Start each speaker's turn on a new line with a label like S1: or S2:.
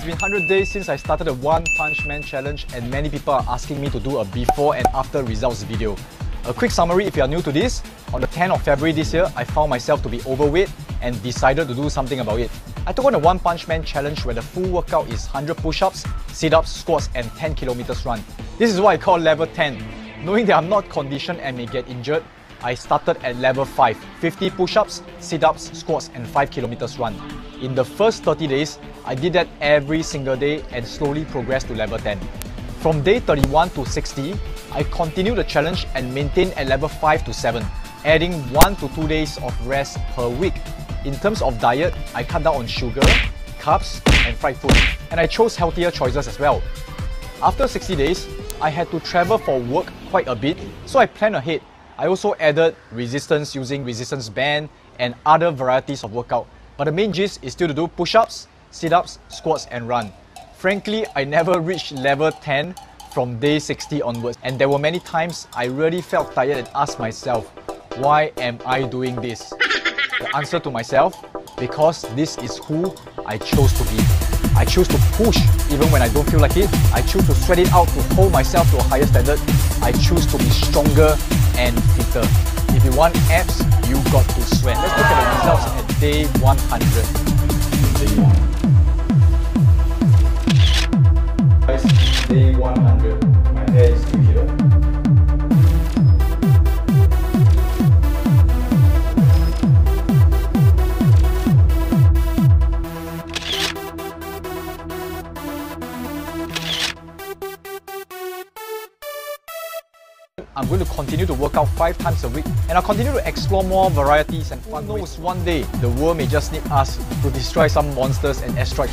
S1: been 100 days since I started the One Punch Man Challenge and many people are asking me to do a before and after results video. A quick summary if you are new to this, on the 10th of February this year, I found myself to be overweight and decided to do something about it. I took on the One Punch Man Challenge where the full workout is 100 push-ups, sit-ups, squats and 10 kilometers run. This is what I call level 10. Knowing that I'm not conditioned and may get injured, I started at level 5, 50 push-ups, sit-ups, squats and 5 kilometers run. In the first 30 days, I did that every single day and slowly progressed to level 10. From day 31 to 60, I continued the challenge and maintained at level 5 to 7, adding 1 to 2 days of rest per week. In terms of diet, I cut down on sugar, carbs, and fried food, and I chose healthier choices as well. After 60 days, I had to travel for work quite a bit, so I planned ahead. I also added resistance using resistance band and other varieties of workout. But the main gist is still to do push-ups, sit-ups, squats and run. Frankly, I never reached level 10 from day 60 onwards and there were many times I really felt tired and asked myself, why am I doing this? The answer to myself, because this is who I chose to be. I choose to push even when I don't feel like it. I choose to sweat it out to hold myself to a higher standard. I choose to be stronger and fitter. If you want abs, you got to sweat. Let's look at the results at day 100. I'm going to continue to work out five times a week and I'll continue to explore more varieties and fun Who knows one day the world may just need us to destroy some monsters and asteroids.